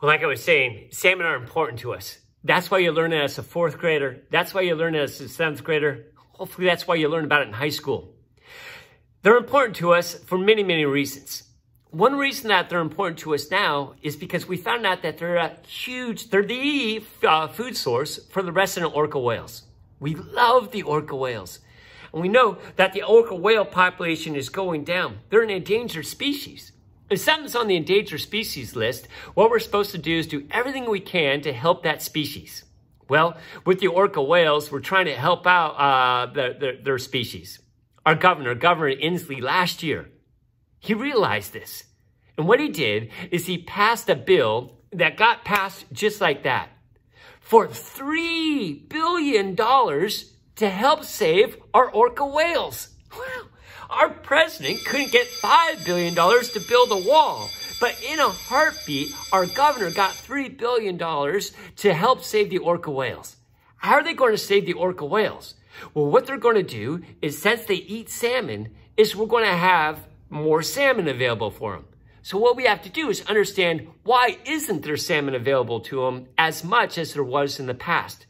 Well, like I was saying, salmon are important to us. That's why you learn it as a fourth grader. That's why you learn it as a seventh grader. Hopefully that's why you learn about it in high school. They're important to us for many, many reasons. One reason that they're important to us now is because we found out that they're a huge, they're the uh, food source for the resident orca whales. We love the orca whales. And we know that the orca whale population is going down. They're an endangered species. If something's on the endangered species list, what we're supposed to do is do everything we can to help that species. Well, with the orca whales, we're trying to help out uh, the, the, their species. Our governor, Governor Inslee, last year, he realized this. And what he did is he passed a bill that got passed just like that for $3 billion to help save our orca whales. Wow. Our president couldn't get $5 billion to build a wall. But in a heartbeat, our governor got $3 billion to help save the orca whales. How are they going to save the orca whales? Well, what they're going to do is since they eat salmon, is we're going to have more salmon available for them. So what we have to do is understand why isn't there salmon available to them as much as there was in the past.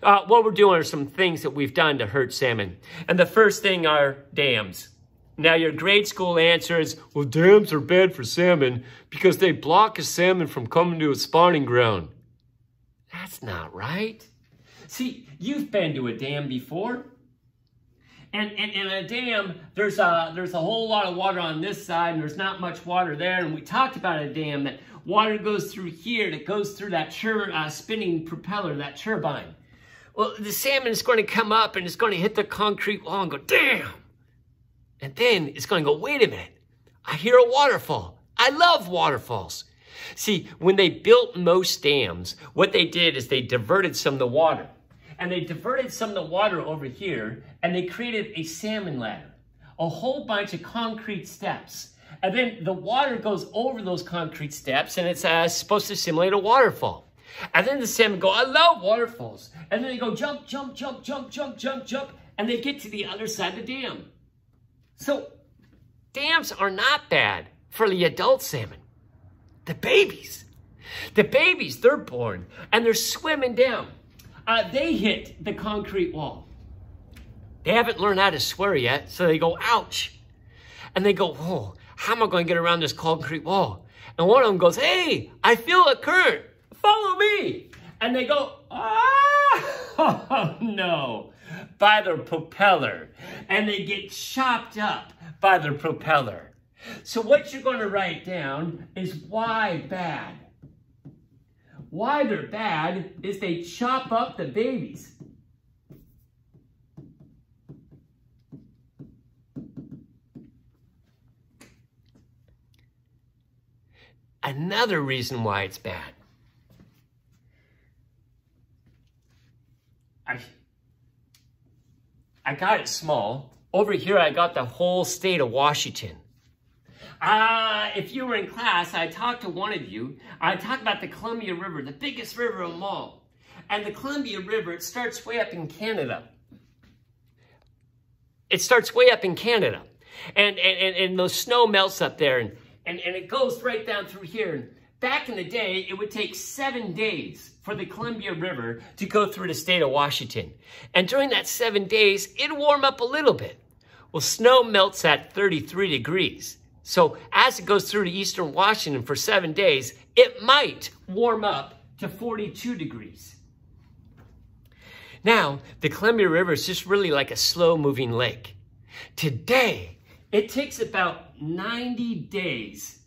Uh, what we're doing are some things that we've done to hurt salmon. And the first thing are dams. Now, your grade school answer is, well, dams are bad for salmon because they block a salmon from coming to a spawning ground. That's not right. See, you've been to a dam before. And, and, in a dam, there's a, there's a whole lot of water on this side, and there's not much water there. And we talked about a dam that water goes through here, that goes through that uh, spinning propeller, that turbine. Well, the salmon is going to come up and it's going to hit the concrete wall and go, damn. And then it's going to go, wait a minute. I hear a waterfall. I love waterfalls. See, when they built most dams, what they did is they diverted some of the water. And they diverted some of the water over here, and they created a salmon ladder. A whole bunch of concrete steps. And then the water goes over those concrete steps, and it's uh, supposed to simulate a waterfall. And then the salmon go, I love waterfalls. And then they go jump, jump, jump, jump, jump, jump, jump, and they get to the other side of the dam. So dams are not bad for the adult salmon. The babies, the babies, they're born and they're swimming down. Uh, they hit the concrete wall. They haven't learned how to swear yet, so they go, ouch. And they go, whoa, how am I going to get around this concrete wall? And one of them goes, hey, I feel a current. Follow me. And they go, ah, oh, no, by their propeller. And they get chopped up by their propeller. So what you're going to write down is why bad. Why they're bad is they chop up the babies. Another reason why it's bad I, I got it small. Over here, I got the whole state of Washington. Uh, if you were in class, I talked to one of you. I talked about the Columbia River, the biggest river of them all. And the Columbia River, it starts way up in Canada. It starts way up in Canada. And, and, and, the snow melts up there, and, and, and it goes right down through here. And back in the day, it would take seven days for the Columbia River to go through the state of Washington. And during that seven days, it'd warm up a little bit. Well, snow melts at 33 degrees. So as it goes through to eastern Washington for seven days, it might warm up to 42 degrees. Now, the Columbia River is just really like a slow moving lake. Today, it takes about 90 days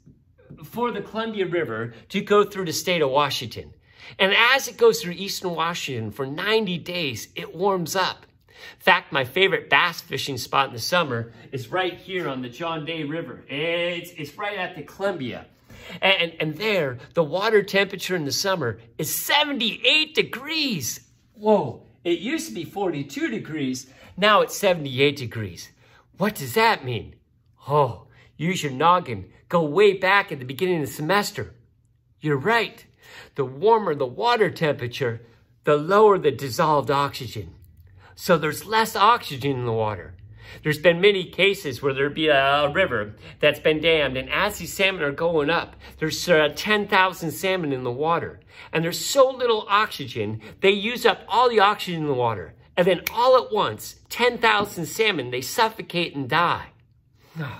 for the Columbia River to go through the state of Washington. And as it goes through eastern Washington for 90 days, it warms up. In fact, my favorite bass fishing spot in the summer is right here on the John Day River. It's, it's right at the Columbia. And, and there, the water temperature in the summer is 78 degrees. Whoa, it used to be 42 degrees. Now it's 78 degrees. What does that mean? Oh, use your noggin. Go way back at the beginning of the semester. You're right. The warmer the water temperature, the lower the dissolved oxygen. So there's less oxygen in the water. There's been many cases where there'd be a, river that's been dammed, and as these salmon are going up, there's uh, 10,000 salmon in the water. And there's so little oxygen, they use up all the oxygen in the water. And then all at once, 10,000 salmon, they suffocate and die. No.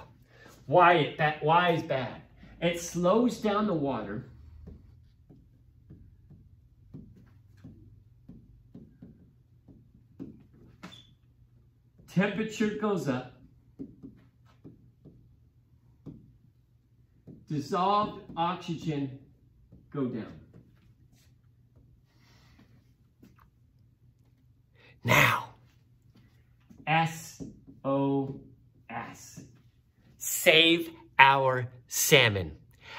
Why, it why is bad? It slows down the water. Temperature goes up. Dissolved oxygen go down. Now, S-O-S. Save our salmon.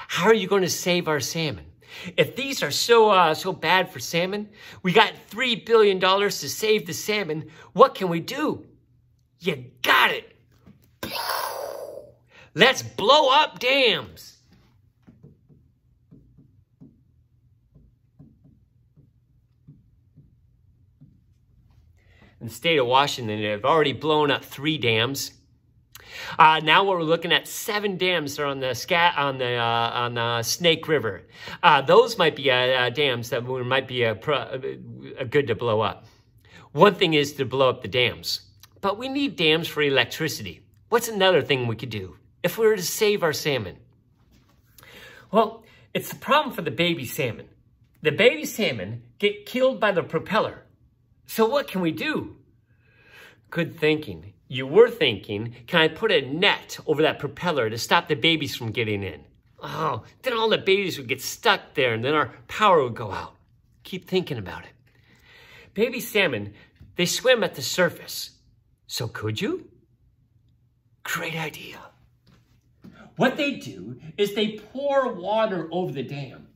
How are you going to save our salmon? If these are so uh, so bad for salmon, we got $3 billion to save the salmon, what can we do? You got it. Let's blow up dams. In the state of Washington, they've already blown up three dams. Uh, now we're looking at seven dams that are on the scat on the uh, on the Snake River. Uh, those might be uh, uh, dams that might be a, a good to blow up. One thing is to blow up the dams, but we need dams for electricity. What's another thing we could do if we were to save our salmon? Well, it's the problem for the baby salmon. The baby salmon get killed by the propeller. So what can we do? Good thinking. You were thinking, can I put a net over that propeller to stop the babies from getting in? Oh, then all the babies would get stuck there and then our power would go out. Keep thinking about it. Baby salmon, they swim at the surface. So could you? Great idea. What they do is they pour water over the dam.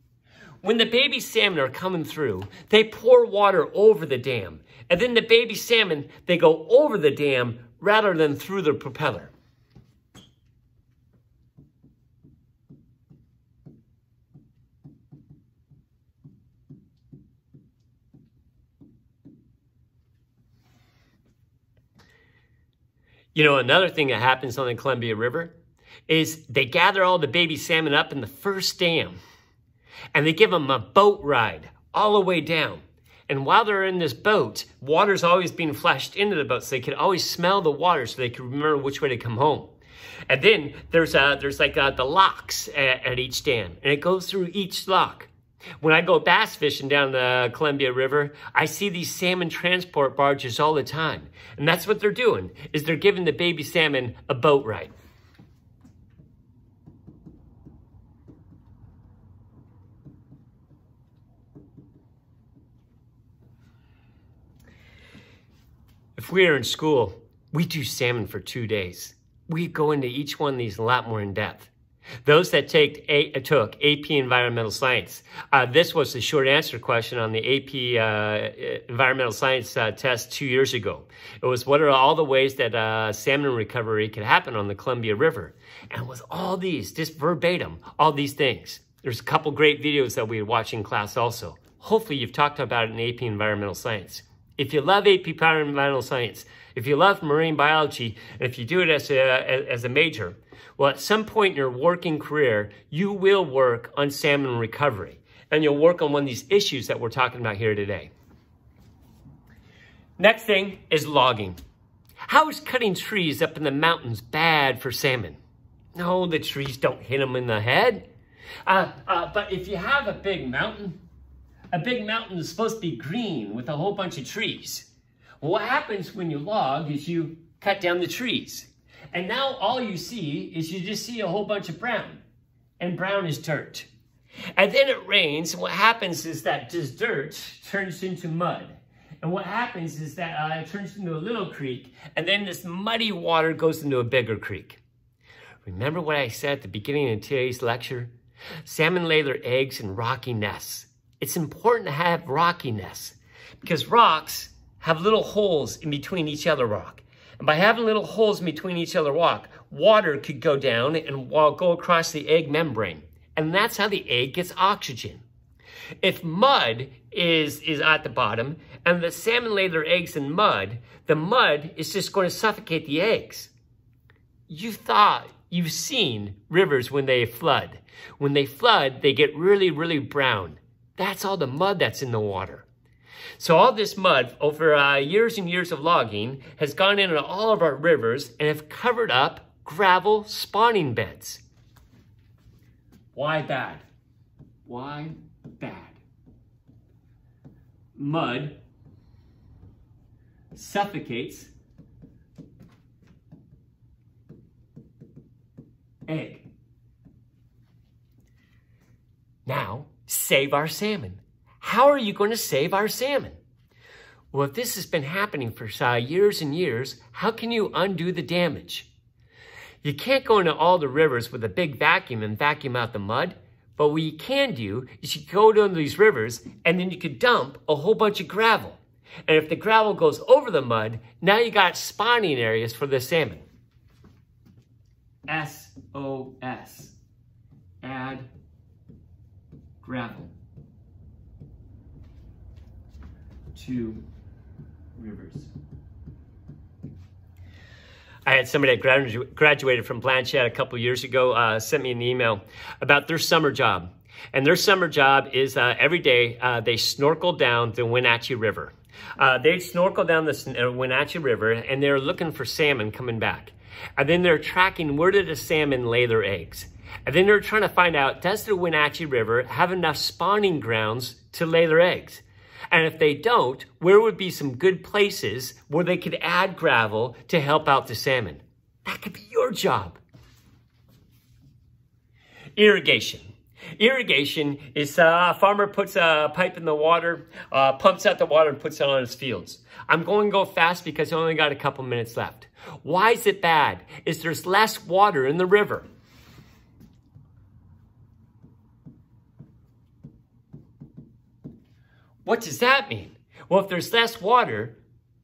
When the baby salmon are coming through, they pour water over the dam. And then the baby salmon, they go over the dam rather than through the propeller. You know, another thing that happens on the Columbia River is they gather all the baby salmon up in the first dam and they give them a boat ride all the way down. And while they're in this boat, water's always being flashed into the boat so they can always smell the water so they can remember which way to come home. And then there's uh, there's like uh, the locks at, at each dam, and it goes through each lock. When I go bass fishing down the Columbia River, I see these salmon transport barges all the time. And that's what they're doing, is they're giving the baby salmon a boat ride. We are in school, we do salmon for two days. We go into each one of these a lot more in depth. Those that take a, took AP Environmental Science, uh, this was the short answer question on the AP uh, Environmental Science uh, test two years ago. It was what are all the ways that uh, salmon recovery could happen on the Columbia River? And with all these, just verbatim, all these things. There's a couple great videos that we watch in class also. Hopefully you've talked about it in AP Environmental Science. If you love AP Environmental Science, if you love marine biology, and if you do it as a, as a major, well, at some point in your working career, you will work on salmon recovery, and you'll work on one of these issues that we're talking about here today. Next thing is logging. How is cutting trees up in the mountains bad for salmon? No, the trees don't hit them in the head. Uh, uh, but if you have a big mountain, a big mountain is supposed to be green with a whole bunch of trees. Well, what happens when you log is you cut down the trees. And now all you see is you just see a whole bunch of brown. And brown is dirt. And then it rains, and what happens is that this dirt turns into mud. And what happens is that uh, it turns into a little creek, and then this muddy water goes into a bigger creek. Remember what I said at the beginning of today's lecture? Salmon lay their eggs in rocky nests. It's important to have rockiness because rocks have little holes in between each other rock. And by having little holes in between each other rock, water could go down and go across the egg membrane. And that's how the egg gets oxygen. If mud is, is at the bottom and the salmon lay their eggs in mud, the mud is just going to suffocate the eggs. You thought, you've seen rivers when they flood. When they flood, they get really, really brown. That's all the mud that's in the water. So all this mud over uh, years and years of logging has gone into all of our rivers and have covered up gravel spawning beds. Why bad? Why bad? Mud suffocates egg. Now, save our salmon. How are you going to save our salmon? Well, if this has been happening for years and years, how can you undo the damage? You can't go into all the rivers with a big vacuum and vacuum out the mud. But what you can do is you go down these rivers and then you could dump a whole bunch of gravel. And if the gravel goes over the mud, now you got spawning areas for the salmon. S-O-S. Add gravel to rivers. I had somebody that gradu graduated from Blanchet a couple years ago uh, sent me an email about their summer job. And their summer job is uh, every day uh, they snorkel down the Wenatchee River. Uh, they snorkel down the uh, Wenatchee River and they're looking for salmon coming back. And then they're tracking where did the salmon lay their eggs. And then they're trying to find out, does the Wenatchee River have enough spawning grounds to lay their eggs? And if they don't, where would be some good places where they could add gravel to help out the salmon? That could be your job. Irrigation. Irrigation is uh, a farmer puts a pipe in the water, uh, pumps out the water and puts it on his fields. I'm going to go fast because I only got a couple minutes left. Why is it bad? Is there's less water in the river. What does that mean? Well, if there's less water,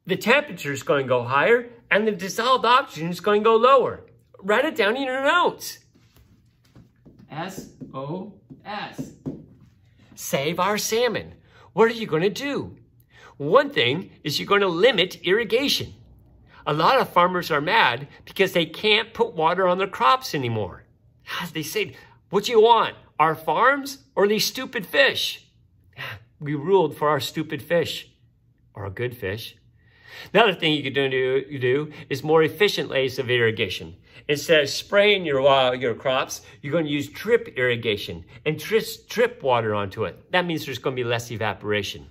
the temperature is going to go higher and the dissolved oxygen is going to go lower. Write it down in your notes. S-O-S. Save our salmon. What are you going to do? One thing is you're going to limit irrigation. A lot of farmers are mad because they can't put water on their crops anymore. As they say, what do you want? Our farms or these stupid fish? We ruled for our stupid fish or a good fish. Another thing you could do, you do is more efficient ways of irrigation. Instead of spraying your, uh, your crops, you're going to use drip irrigation and drip water onto it. That means there's going to be less evaporation.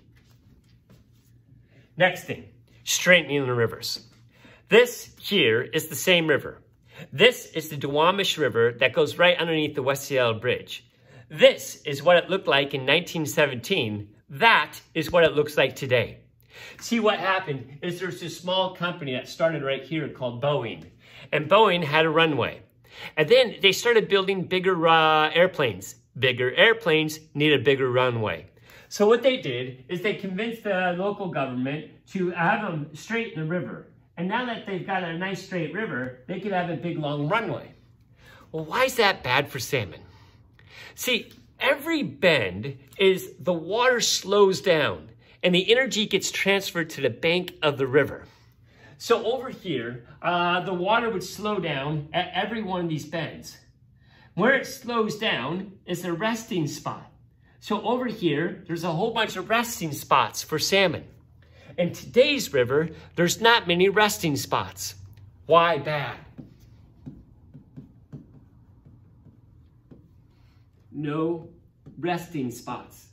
Next thing, straightening the rivers. This here is the same river. This is the Duwamish River that goes right underneath the West Seattle Bridge. This is what it looked like in 1917 that is what it looks like today. See, what happened is there's this small company that started right here called Boeing. And Boeing had a runway. And then they started building bigger uh, airplanes. Bigger airplanes need a bigger runway. So what they did is they convinced the local government to have them straight in the river. And now that they've got a nice straight river, they could have a big long runway. Well, why is that bad for salmon? See, every bend is the water slows down and the energy gets transferred to the bank of the river. So over here, uh, the water would slow down at every one of these bends. Where it slows down is a resting spot. So over here, there's a whole bunch of resting spots for salmon. In today's river, there's not many resting spots. Why bad? No resting spots.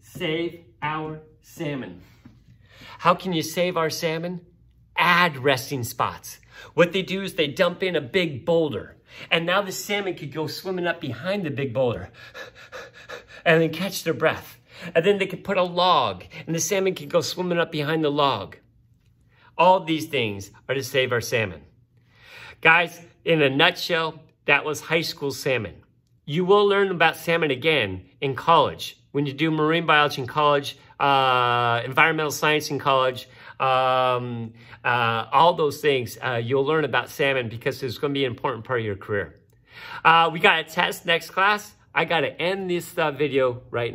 Save our salmon. How can you save our salmon? Add resting spots. What they do is they dump in a big boulder. And now the salmon could go swimming up behind the big boulder and then catch their breath. And then they could put a log and the salmon could go swimming up behind the log. All these things are to save our salmon. Guys, in a nutshell, that was high school salmon. You will learn about salmon again in college. When you do marine biology in college, uh, environmental science in college, um, uh, all those things, uh, you'll learn about salmon because it's going to be an important part of your career. Uh, we got a test next class. I got to end this uh, video right now.